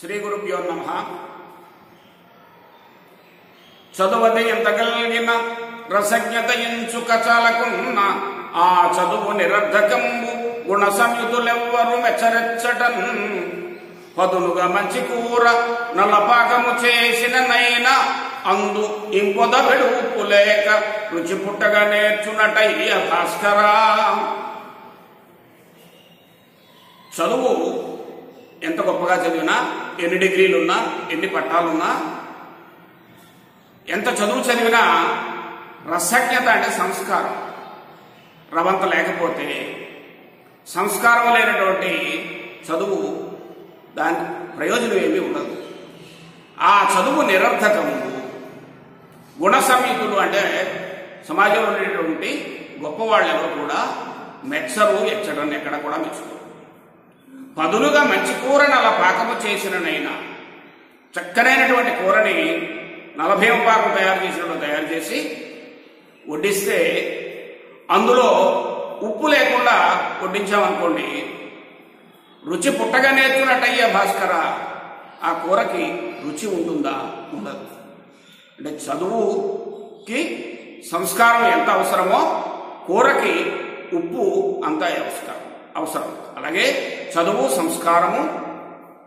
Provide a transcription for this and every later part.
శ్రీ గురుభ్యో నమ. చదువది ఎంత కలిగిన రసజ్ఞత ఎంచుక ఆ చదువు నిరర్ధకంబు గుణ సంయుతులెవ్వరు మెచ్చరెచ్చటన్ పదునుగా మంచి కూర నలపాకము చేసిన నైనా అందు ఇంకొద వెడుపు లేక రుచి పుట్టగా నేర్చునటయ్య భాస్కరా చదువు ఎంత గొప్పగా చదివినా ఎన్ని డిగ్రీలున్నా ఎన్ని పట్టాలున్నా ఎంత చదువు చదివినా రసజ్ఞత అంటే సంస్కారం. రవంత లేకపోతే సంస్కారం లేనటువంటి చదువు దాని ప్రయోజనం ఏమీ ఉండదు. ఆ చదువు నిరర్థకము. గుణ సంయుతులు అంటే సమాజంలో ఉండేటువంటి గొప్పవాళ్ళు ఎవరు కూడా మెచ్చరు ఎచ్చడం ఎక్కడ కూడా మెచ్చుకోరు. పదులుగా మంచి కూరని అలా పాకము చేసిననైనా చక్కనైనటువంటి కూరని నలభై పాకం తయారు చేసినట్టు తయారు చేసి వడ్డిస్తే అందులో ఉప్పు లేకుండా వడ్డించామనుకోండి రుచి పుట్టగా నేర్చుకున్నట్టయ్యా భాస్కర ఆ కూరకి రుచి ఉంటుందా? ఉండదు. అంటే చదువుకి సంస్కారం ఎంత అవసరమో కూరకి ఉప్పు అంత అవసరం. అవసరం. అలాగే చదువు సంస్కారము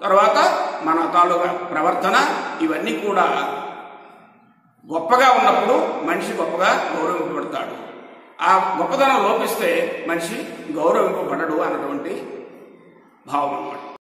తర్వాత మన తాలూకా ప్రవర్తన ఇవన్నీ కూడా గొప్పగా ఉన్నప్పుడు మనిషి గొప్పగా గౌరవింపబడతాడు. ఆ గొప్పతనం లోపిస్తే మనిషి గౌరవింపబడడు అన్నటువంటి భావం అన్నమాట